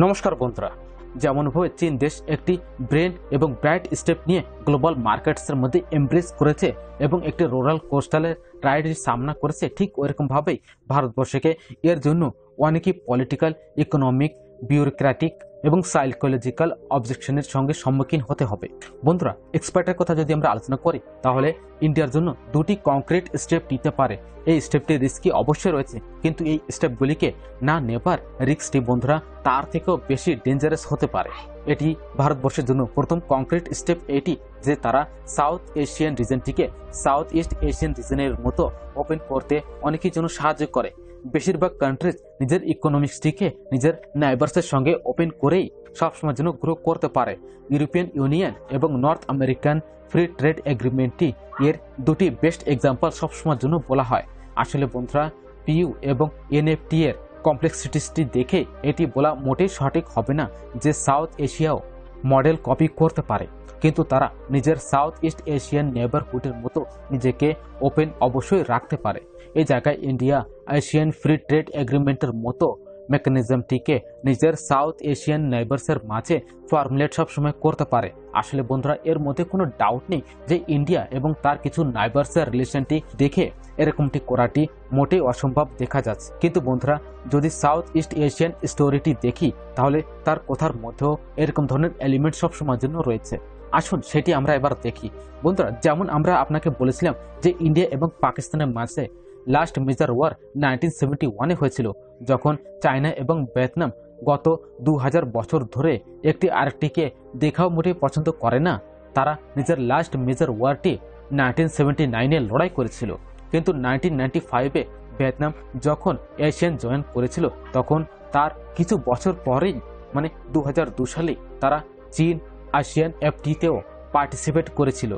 নমস্কার বন্ধুরা যেমনভাবে চীন দেশ একটি ব্রেন এবং ব্রাইট স্টেপ নিয়ে গ্লোবাল মার্কেটসের মধ্যে এমব্রেস করেছে এবং একটি রোরাল কোস্টালের রাইডের সামনা করেছে, ঠিক ওইরকমভাবেই ভারতবর্ষকে। এর জন্য অনেকই পলিটিক্যাল ইকোনমিক বিউরোক্র্যাটিক এবং সাইকোলজিক্যাল অবজেকশনের সঙ্গে সম্মুখীন হতে হবে। বন্ধুরা, এক্সপার্টের কথা যদি আমরা আলোচনা করি, তাহলে ইন্ডিয়ার জন্য দুটি কংক্রিট স্টেপ নিতে পারে। এই স্টেপটি রিস্কি অবশ্যই রয়েছে, কিন্তু এই স্টেপগুলিকে না নেবার রিস্কটি, বন্ধুরা, তার থেকেও বেশি ডেঞ্জারাস হতে পারে। এটি ভারতবর্ষের জন্য প্রথম কংক্রিট স্টেপ এটি, যে তারা সাউথ এশিয়ান রিজনটিকে সাউথ ইস্ট এশিয়ান রিজনের মতো ওপেন করতে অনেকের জন্য সাহায্য করে। বেশিরভাগ কান্ট্রিজ নিজের ইকোনমিক্সটিকে নিজের নাইবার্সের সঙ্গে ওপেন করেই সবসময়ের জন্য গ্রো করতে পারে। ইউরোপিয়ান ইউনিয়ন এবং নর্থ আমেরিকান ফ্রি ট্রেড এগ্রিমেন্টটি এর দুটি বেস্ট এক্সাম্পল সবসময়ের জন্য বলা হয়। আসলে বন্ধুরা পিইউ এবং এনএফটি এর কমপ্লেক্সিটিসটি দেখে এটি বলা মোটেই সঠিক হবে না যে সাউথ এশিয়াও মডেল কপি করতে পারে। কিন্তু তারা নিজের সাউথ ইস্ট এশিয়ান নেবারহুডের মতো নিজেকে ওপেন অবশ্যই রাখতে পারে। এই জায়গায় ইন্ডিয়া এশিয়ান ফ্রি ট্রেড এগ্রিমেন্টের মতো মেকানিজমটিকে নিজের সাউথ এশিয়ান নেবার্সের মাঝে ফর্মুলেট সবসময় করতে পারে। আসলে বন্ধুরা, এর মধ্যে কোনো ডাউট নেই যে ইন্ডিয়া এবং তার কিছু নাইবার্সের রিলেশনটি দেখে এরকমটি করাটি মোটেই অসম্ভব দেখা যাচ্ছে। কিন্তু বন্ধুরা, যদি সাউথ ইস্ট এশিয়ান স্টোরিটি দেখি, তাহলে তার কথার মধ্যেও এরকম ধরনের এলিমেন্ট সবসময়ের জন্য রয়েছে। আসুন সেটি আমরা এবার দেখি। বন্ধুরা, যেমন আমরা আপনাকে বলেছিলাম যে ইন্ডিয়া এবং পাকিস্তানের মাঝে last major war nineteen seventy ওয়ানে হয়েছিল, যখন চায়না এবং ভিয়েতনাম গত দু হাজার বছর ধরে একটি আরেকটিকে দেখাও মোটেই পছন্দ করে না। তারা নিজের লাস্ট মেজর ওয়ারটি নাইনটিন সেভেন্টি নাইনে লড়াই করেছিল। কিন্তু নাইনটিন নাইনটি ফাইভে ভিয়েতনাম যখন এশিয়ান জয়েন করেছিল, তখন তার কিছু বছর পরেই মানে দু সালে, তারা চীন, আসিয়ান, এফটিতেও পার্টিসিপেট করেছিল।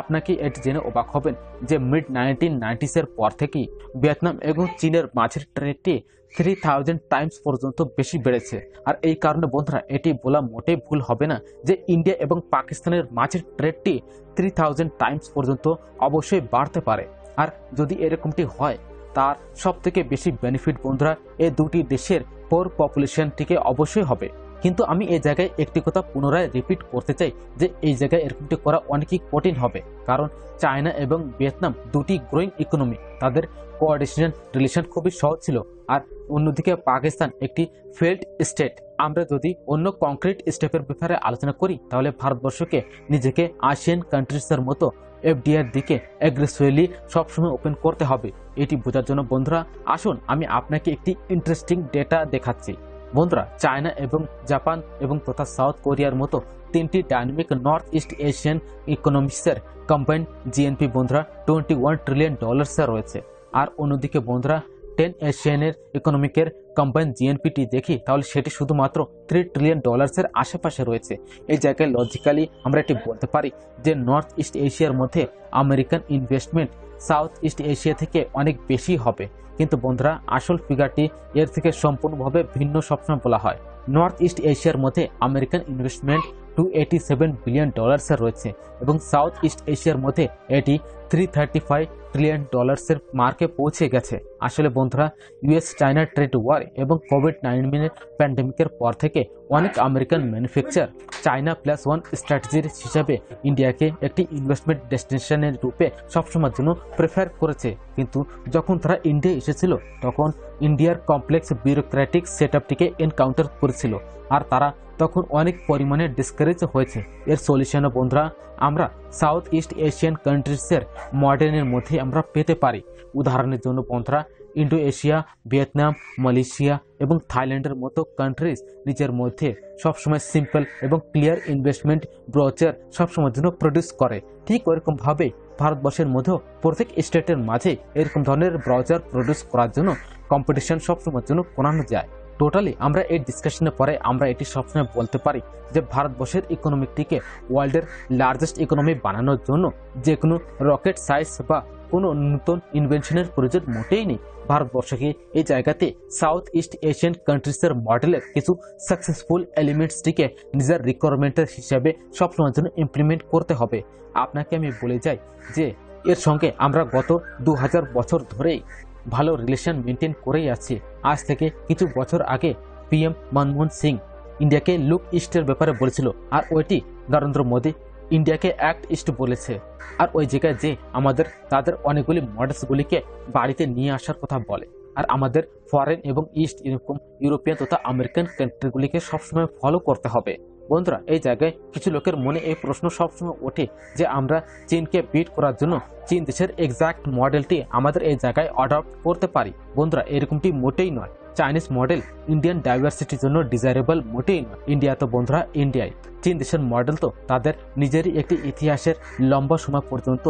আপনাকে এটি জেনে অবাক হবেন যে মিড নাইনটিন নাইনটিসের পর থেকেই ভিয়েতনাম এবং চীনের মাঝের ট্রেডটি থ্রি থাউজেন্ড টাইমস পর্যন্ত বেশি বেড়েছে। আর এই কারণে বন্ধুরা, এটি বলা মোটেই ভুল হবে না যে ইন্ডিয়া এবং পাকিস্তানের মাঝের ট্রেডটি থ্রি থাউজেন্ড টাইমস পর্যন্ত অবশ্যই বাড়তে পারে। আর যদি এরকমটি হয়, তার সব থেকে বেশি বেনিফিট বন্ধুরা এই দুটি দেশের পোর পপুলেশনটিকে অবশ্যই হবে। কিন্তু আমি এই জায়গায় একটি কথা পুনরায় রিপিট করতে চাই যে এই জায়গায় এরকমটি করা অনেকই কঠিন হবে। কারণ চায়না এবং ভিয়েতনাম দুটি গ্রোয়িং ইকোনমি তাদের কোঅর্ডিনেশন রিলেশন খুবই সহজ ছিল। আর অন্যদিকে পাকিস্তান একটি ফেল্ড স্টেট আমরা যদি অন্য কংক্রিট স্টেপের ব্যাপারে আলোচনা করি, তাহলে ভারতবর্ষকে নিজেকে আসিয়ান কান্ট্রিজের মতো এফডিআর দিকে অ্যাগ্রেসিভলি সবসময় ওপেন করতে হবে। এটি বোঝার জন্য বন্ধুরা, আসুন আমি আপনাকে একটি ইন্টারেস্টিং ডেটা দেখাচ্ছি। বন্ধুরা, চায়না এবং জাপান এবং তথা সাউথ কোরিয়ার মতো তিনটি ডাইনামিক নর্থ ইস্ট এশিয়ান ইকোনমিক্সের কম্বাইন্ড জিএনপি বন্ধুরা টোয়েন্টি ওয়ান ট্রিলিয়ন ডলার্সে রয়েছে। আর অন্যদিকে বন্ধুরা টেন এশিয়ানের ইকোনমিকের কম্বাইন জিএনপিটি দেখি, তাহলে সেটি শুধুমাত্র থ্রি ট্রিলিয়ন ডলার্সের আশেপাশে রয়েছে। এই জায়গায় লজিক্যালি আমরা এটি বলতে পারি যে নর্থ ইস্ট এশিয়ার মধ্যে American investment South East Asia থেকে অনেক বেশি হবে। কিন্তু বন্ধুরা, আসল ফিগারটি এর থেকে সম্পূর্ণভাবে ভিন্ন সবসময় বলা হয়। নর্থ ইস্ট এশিয়ার মধ্যে American investment two eighty seven billion ডলার্সের রয়েছে এবং সাউথ ইস্ট এশিয়ার মধ্যে এটি থ্রি থার্টি ফাইভ ট্রিলিয়ন ডলার্সের মার্কে পৌঁছে গেছে। আসলে বন্ধুরা ইউএস চায়না ট্রেড ওয়ার এবং কোভিড নাইন্টিনের প্যান্ডেমিকের পর থেকে অনেক American manufacture China plus one স্ট্র্যাটেজির হিসাবে ইন্ডিয়াকে একটি ইনভেস্টমেন্ট ডেস্টিনেশনের রূপে সবসময়ের জন্য প্রেফার করেছে। কিন্তু যখন তারা ইন্ডিয়া এসেছিল, তখন ইন্ডিয়ার কমপ্লেক্স বিউরোক্র্যাটিক সেট আপটিকে এনকাউন্টার করেছিল। আর তারা তখন অনেক পরিমাণে ডিসকারেজ হয়েছে। এর সলিউশনও বন্ধুরা, আমরা সাউথ ইস্ট এশিয়ান কান্ট্রিজের মডার্নের মধ্যে আমরা পেতে পারি। উদাহরণের জন্য বন্ধুরা ইন্ডো এশিয়া ভিয়েতনাম, মালয়েশিয়া এবং থাইল্যান্ডের মতো কান্ট্রিজ নিজের মধ্যে সবসময় সিম্পল এবং ক্লিয়ার ইনভেস্টমেন্ট ব্রোচার সবসময়ের জন্য প্রডিউস করে। ঠিক ওরকমভাবে ভারতবর্ষের মধ্যেও প্রত্যেক স্টেটের মাঝে এরকম ধরনের ব্রাউজার প্রডিউস করার জন্য কম্পিটিশন সবসময়ের জন্য করানো যায়। টোটালি আমরা এই ডিসকাশনের পরে আমরা এটি সবসময় বলতে পারি যে ভারতবর্ষের ইকোনমিকটিকে ওয়ার্ল্ডের লার্জেস্ট ইকোনমি বানানোর জন্য যে কোনো রকেট সাইজ বা কোনো নতুন ইনভেনশনের প্রয়োজন মোটেই নেই। ভারতবর্ষকে এই জায়গাতে সাউথ ইস্ট এশিয়ান কান্ট্রিজের মডেলের কিছু সাকসেসফুল এলিমেন্টসটিকে নিজের রিকোয়ারমেন্টের হিসাবে সবসময়ের জন্য ইমপ্লিমেন্ট করতে হবে। আপনাকে আমি বলে যাই যে এর সঙ্গে আমরা গত দু হাজার বছর ধরেই ভালো রিলেশন মেনটেন করেই আছি আজ থেকে কিছু বছর আগে পিএম মনমোহন সিং ইন্ডিয়াকে লুক ইস্টের ব্যাপারে বলেছিল, আর ওইটি নরেন্দ্র মোদী ইন্ডিয়াকে অ্যাক্ট ইস্ট বলেছে। আর ওই জায়গায় যে আমাদের, তাদের অনেকগুলি মডেলসগুলিকে বাড়িতে নিয়ে আসার কথা বলে। আর আমাদের ফরেন এবং ইস্ট এরকম ইউরোপিয়ান তথা আমেরিকান কান্ট্রিগুলিকে সবসময় ফলো করতে হবে। বন্ধুরা, এই জায়গায় কিছু লোকের মনে এই প্রশ্ন সবসময় ওঠে যে আমরা চীনকে বিট করার জন্য চীন দেশের এক্সাক্ট মডেলটি আমাদের এই জায়গায় অ্যাডপ্ট করতে পারি। বন্ধুরা, এরকমটি মোটেই নয়। চাইনিজ মডেল ইন্ডিয়ান ডাইভার্সিটির জন্য ডিজায়ারেবল মোটেই নয়। ইন্ডিয়া তো বন্ধুরা ইন্ডিয়ায় চীন দেশের মডেল তো তাদের নিজেরই একটি ইতিহাসের লম্বা সময় পর্যন্ত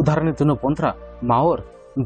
উদাহরণের জন্য বন্ধুরা মাওর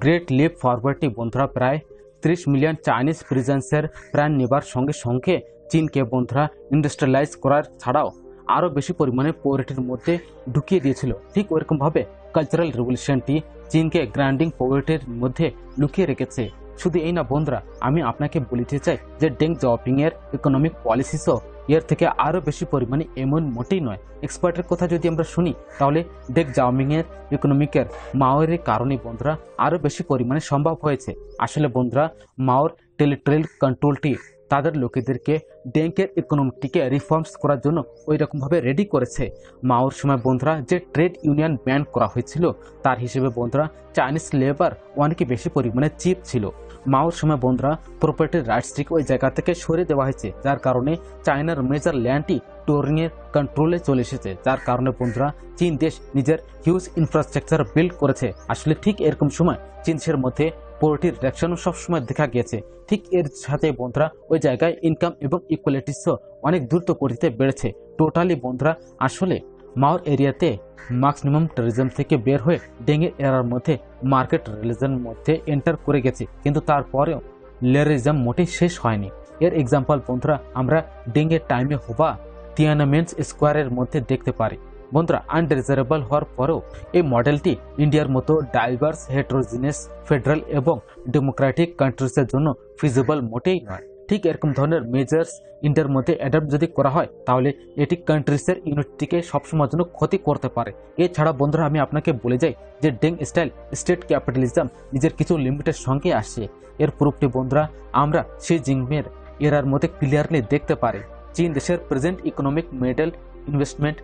গ্রেট লিপ ফরওয়ার্ডটি বন্ধুরা প্রায় ত্রিশ মিলিয়ন চাইনিজ প্রিজেন্সের প্রাণ নেবার সঙ্গে সঙ্গে চীনকে বন্ধুরা ইন্ডাস্ট্রিয়ালাইজ করার ছাড়াও আরও বেশি পরিমাণে পোভার্টির মধ্যে ঢুকিয়ে দিয়েছিল। ঠিক ওইরকমভাবে কালচারাল রেভলিউশনটি চীনকে গ্র্যান্ডিং পোভার্টির মধ্যে লুকিয়ে রেখেছে। শুধু এই না বন্ধুরা, আমি আপনাকে বলিতে চাই যে ডেং জপিং এর ইকোনমিক পলিসিসও এর থেকে আরও বেশি পরিমাণে এমন মোটেই নয়। এক্সপার্টের কথা যদি আমরা শুনি, তাহলে ডেক জাওমিংয়ের ইকোনমিকের মাওয়ের কারণে বন্ধুরা আরও বেশি পরিমাণে সম্ভব হয়েছে। আসলে বন্ধুরা মাওর টেলিট্রেল কন্ট্রোলটি তাদের লোকেদেরকে ডেঙ্কের ইকোনমিটিকে রিফর্মস করার জন্য ওই রকমভাবে রেডি করেছে। মাওর সময় বন্ধুরা, যে ট্রেড ইউনিয়ন ব্যান করা হয়েছিল, তার হিসেবে বন্ধুরা চাইনিজ লেবার অনেক বেশি পরিমাণে চিপ ছিল। মাওর সময় বন্ধুরা প্রপার্টির রাইটসটিকে ওই জায়গা থেকে সরিয়ে দেওয়া হয়েছে, যার কারণে চায়নার মেজর ল্যান্ডটি টোরিংয়ের কন্ট্রোলে চলে এসেছে। যার কারণে বন্ধুরা, চীন দেশ নিজের হিউজ ইনফ্রাস্ট্রাকচার বিল্ড করেছে। আসলে ঠিক এরকম সময় চীন মধ্যে পোলট্রির রিয়াকশনও সবসময় দেখা গিয়েছে। ঠিক এর সাথে বন্ধুরা, ওই জায়গায় ইনকাম এবং ইকুয়ালিটিসও অনেক দ্রুত গতিতে বেড়েছে। টোটালি বন্ধুরা, আসলে মাওর এরিয়াতে ম্যাক্সিমাম ট্যুরিজম থেকে বের হয়ে ডেঙ্গে এরার মধ্যে মার্কেট রিলিজনের মধ্যে এন্টার করে গেছে। কিন্তু তারপরেও লেরিজম মোটেই শেষ হয়নি। এর এক্সাম্পল বন্ধুরা, আমরা ডেঙ্গের টাইমে হওয়া তিয়ানামেন্স স্কোয়ারের মধ্যে দেখতে পারি। বন্ধুরা আনডিজারেবল হওয়ার পরেও এই মডেলটি ইন্ডিয়ার মতো ডাইভার্স হেট্রোজিনিয়াস ফেডারেল এবং ডেমোক্রেটিক কান্ট্রিজের জন্য ফিজিবল মোটেই নয়। ঠিক এরকম ধরনের মেজার্স ইন্ডিয়ার মধ্যে অ্যাডাপ্ট যদি করা হয়, তাহলে এটি কান্ট্রিজের ইউনিটিকে সবসময়ের জন্য ক্ষতি করতে পারে। এছাড়া বন্ধুরা, আমি আপনাকে বলে যাই যে ডেং স্টাইল স্টেট ক্যাপিটালিজম নিজের কিছু লিমিটের সঙ্গে আসে। এর প্রুফটি বন্ধুরা, আমরা সেই জিংমের এরার মধ্যে ক্লিয়ারলি দেখতে পারি। চীন দেশের present economic model investment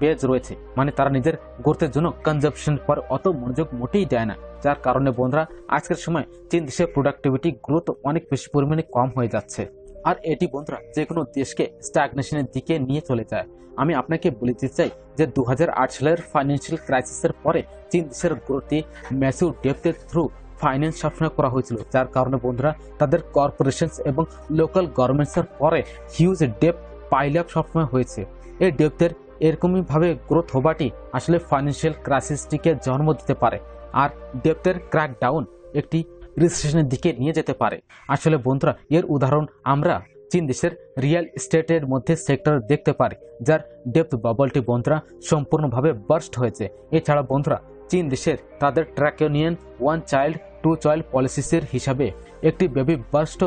base রয়েছে। মানে তারা নিজের গড়তের জন্য কনজাপশন পর অত মনোযোগ মোটেই দেয় না। যার কারণে বন্ধুরা, আজকের সময় চীন দেশের প্রোডাক্টিভিটি গ্রোথ অনেক বেশি পরিমাণে কম হয়ে যাচ্ছে। আর এটি বন্ধুরা যে কোনো দেশকে স্ট্যাগনেশনের দিকে নিয়ে চলে যায়। আমি আপনাকে বলে বলতে চাই যে দু হাজার আট সালের ফাইন্যান্সিয়াল ক্রাইসিসের পরে চীন দেশের গ্রোথে ম্যাসিভ ডেপথের থ্রু ফাইন্যান্স সবসময় করা হয়েছিল। যার কারণে বন্ধুরা, তাদের কর্পোরেশন এবং লোকাল গভর্নমেন্টসের পরে হিউজ ডেপ পাইল আপ সবসময় হয়েছে। এই ডেপথের এরকমইভাবে গ্রোথ হবাটি আসলে ফাইন্যান্সিয়াল ক্রাইসিসটিকে জন্ম দিতে পারে। আর ডেপথের ক্র্যাক ডাউন একটি রিসেশনের দিকে নিয়ে যেতে পারে। আসলে বন্ধুরা, এর উদাহরণ আমরা চীন দেশের রিয়েল এস্টেটের মধ্যে সেক্টর দেখতে পারি, যার ডেপথ বাবলটি বন্ধুরা সম্পূর্ণভাবে বার্স্ট হয়েছে। এছাড়া বন্ধুরা, চীন দেশের তাদের ট্র্যাকেনিয়ান ওয়ান চাইল্ড টু চাইল্ড পলিসিসের হিসাবে একটি বেবি বার্স্ট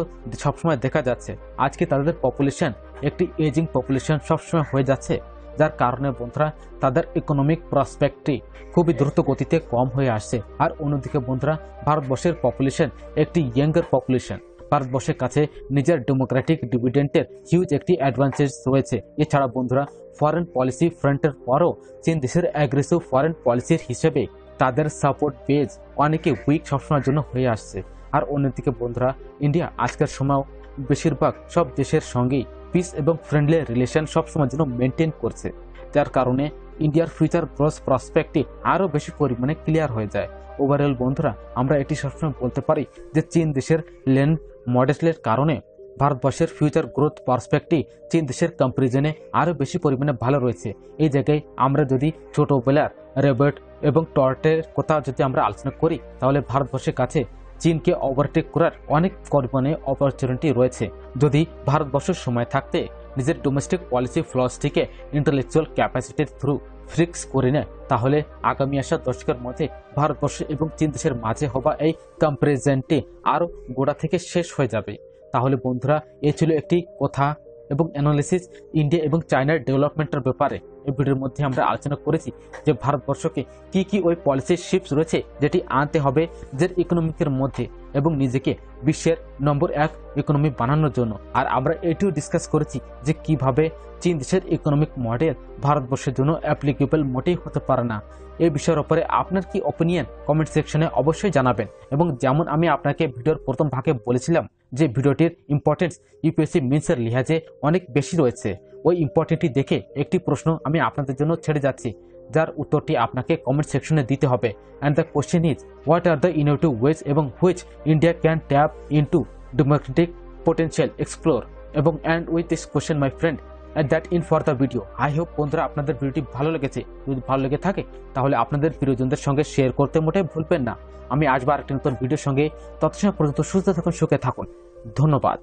সবসময় দেখা যাচ্ছে। আজকে তাদের পপুলেশন একটি এজিং পপুলেশন সবসময় হয়ে যাচ্ছে। যার কারণে বন্ধুরা, তাদের ইকোনমিক প্রসপেক্টটি খুবই দ্রুত গতিতে কম হয়ে আসছে। আর অন্যদিকে বন্ধুরা, ভারতবর্ষের পপুলেশন একটি ইয়াঙ্গার পপুলেশন ভারতবর্ষের কাছে নিজের ডেমোক্রেটিক ডিভিডেন্টের হিউজ একটি অ্যাডভান্টেজ রয়েছে। এছাড়া বন্ধুরা ফরেন পলিসি ফ্রন্টের পরও চীন দেশের অ্যাগ্রেসিভ ফরেন পলিসির হিসেবে তাদের সাপোর্ট পেজ অনেকে উইক সবসময়ের জন্য হয়ে আসছে। আর অন্যদিকে বন্ধুরা ইন্ডিয়া আজকের সময় বেশিরভাগ সব দেশের সঙ্গেই পিস এবং ফ্রেন্ডলি রিলেশন সবসময়ের জন্য মেনটেন করছে। যার কারণে ইন্ডিয়ার ফিউচার গ্রোথ প্রসপেক্টটি আরও বেশি পরিমাণে ক্লিয়ার হয়ে যায়। ওভারঅল বন্ধুরা, আমরা এটি সবসময় বলতে পারি যে চীন দেশের ল্যান্ড মডেলের কারণে ভারতবর্ষের ফিউচার গ্রোথ পার্সপেক্টিভ চীন দেশের কম্পারিজনে আরও বেশি পরিমাণে ভালো রয়েছে। এই জায়গায় আমরা যদি ছোটোবেলার রেবার্ট এবং টর্টের কথা যদি আমরা আলোচনা করি, তাহলে ভারতবর্ষের কাছে চীনকে ওভারটেক করার অনেক পরিমাণে অপরচুনিটি রয়েছে। যদি ভারতবর্ষের সময় থাকতে নিজের ডোমেস্টিক পলিসি ফ্লসটিকে ইন্টালেকচুয়াল ক্যাপাসিটির থ্রু ফিক্স করে নেয়, তাহলে আগামী আসা দশকের মধ্যে ভারতবর্ষ এবং চীন দেশের মাঝে হওয়া এই কম্পারিজনটি আরও গোড়া থেকে শেষ হয়ে যাবে। তাহলে বন্ধুরা, এ ছিল একটি কথা। এবং অ্যানালিসিস ইন্ডিয়া এবং চায়নার ডেভেলপমেন্টের ব্যাপারে এই ভিডিওর মধ্যে আমরা আলোচনা করেছি যে ভারতবর্ষকে কি কি ওই পলিসি শিপস রয়েছে যেটি আনতে হবে নিজের ইকোনমিকের মধ্যে এবং নিজেকে বিশ্বের নম্বর এক ইকোনমি বানানোর জন্য। আর আমরা এটিও ডিসকাস করেছি যে কীভাবে চীন দেশের ইকোনমিক মডেল ভারতবর্ষের জন্য অ্যাপ্লিকেবল মোটেই হতে পারে না। এই বিষয়ের উপরে আপনার কি অপিনিয়ন কমেন্ট সেকশনে অবশ্যই জানাবেন। এবং যেমন আমি আপনাকে ভিডিওর প্রথম ভাগে বলেছিলাম যে ভিডিওটির ইম্পর্টেন্স ইউপিএসসি মিন্সের লিহাজে অনেক বেশি রয়েছে, ওই ইম্পর্টেন্টটি দেখে একটি প্রশ্ন আমি আপনাদের জন্য ছেড়ে যাচ্ছি, যার উত্তরটি আপনাকে কমেন্ট সেকশনে দিতে হবে। And the question is what are the innovative ways এবং which India can tap into democratic potential explore এবং and with this question my friend that in for the video I hope বন্ধুরা আপনাদের ভিডিওটি ভালো লেগেছে। যদি ভালো লেগে থাকে, তাহলে আপনাদের প্রিয়জনদের সঙ্গে শেয়ার করতে মোটেই ভুলবেন না। আমি আসব একটি নতুন ভিডিওর সঙ্গে ততসময় পর্যন্ত সুস্থ থাকুন, সুখে থাকুন। ধন্যবাদ।